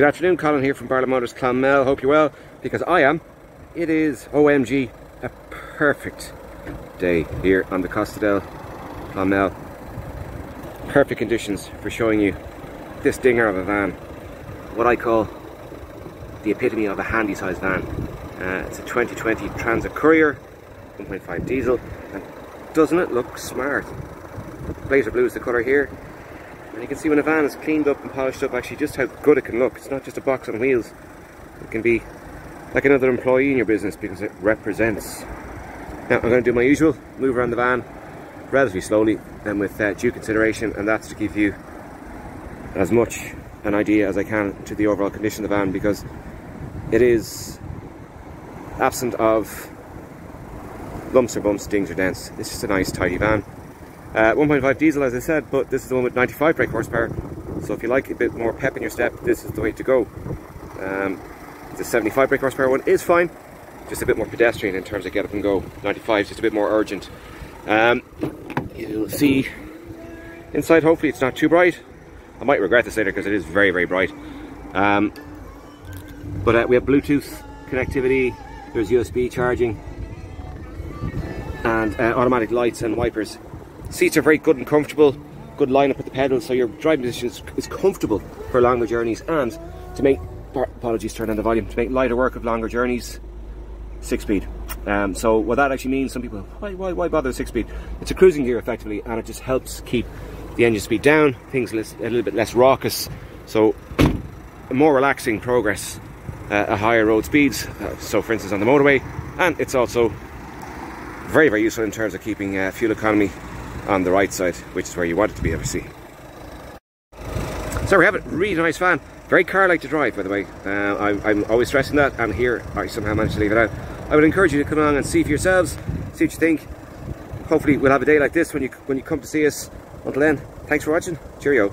Good afternoon, Colin here from Barlo Motors Clonmel. Hope you're well, because I am. It is, OMG, a perfect day here on the Costa del Clonmel. Perfect conditions for showing you this dinger of a van. What I call the epitome of a handy sized van. Uh, it's a 2020 Transit Courier, 1.5 diesel, and doesn't it look smart? Blazer blue is the colour here, and you can see when a van is cleaned up and polished up actually just how good it can look. It's not just a box on wheels. It can be like another employee in your business because it represents. Now I'm going to do my usual, move around the van relatively slowly and with uh, due consideration and that's to give you as much an idea as I can to the overall condition of the van because it is absent of lumps or bumps, dings or dents. It's just a nice tidy van. Uh, 1.5 diesel as I said, but this is the one with 95 brake horsepower. So if you like a bit more pep in your step, this is the way to go. Um, the 75 brake horsepower one is fine, just a bit more pedestrian in terms of get up and go. 95 is just a bit more urgent. Um, you'll see inside, hopefully it's not too bright. I might regret this later because it is very, very bright. Um, but uh, we have Bluetooth connectivity, there's USB charging, and uh, automatic lights and wipers Seats are very good and comfortable, good line up at the pedals, so your driving position is, is comfortable for longer journeys. And to make, apologies, turn down the volume, to make lighter work of longer journeys, six speed. Um, so what that actually means, some people, why, why, why bother six speed? It's a cruising gear effectively, and it just helps keep the engine speed down, things a little bit less raucous. So a more relaxing progress uh, at higher road speeds. Uh, so for instance on the motorway, and it's also very, very useful in terms of keeping uh, fuel economy on the right side, which is where you want it to be, obviously. So we have a really nice van. Very car-like to drive, by the way. Uh, I, I'm always stressing that, and here I somehow managed to leave it out. I would encourage you to come along and see for yourselves, see what you think. Hopefully we'll have a day like this when you when you come to see us. Until then, thanks for watching. Cheerio.